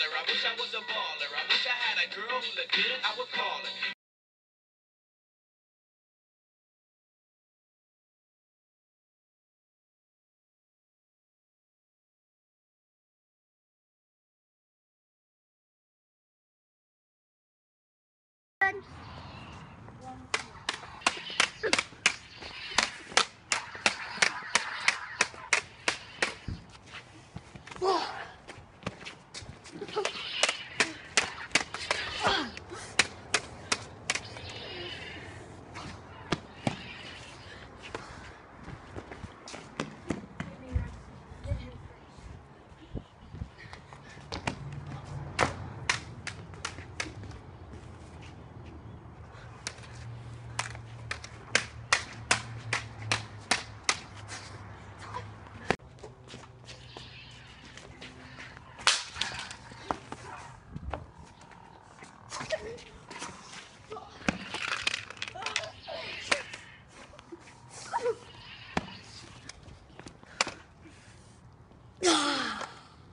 baller. I wish I was a baller. I wish I had a girl who looked good. I would call her.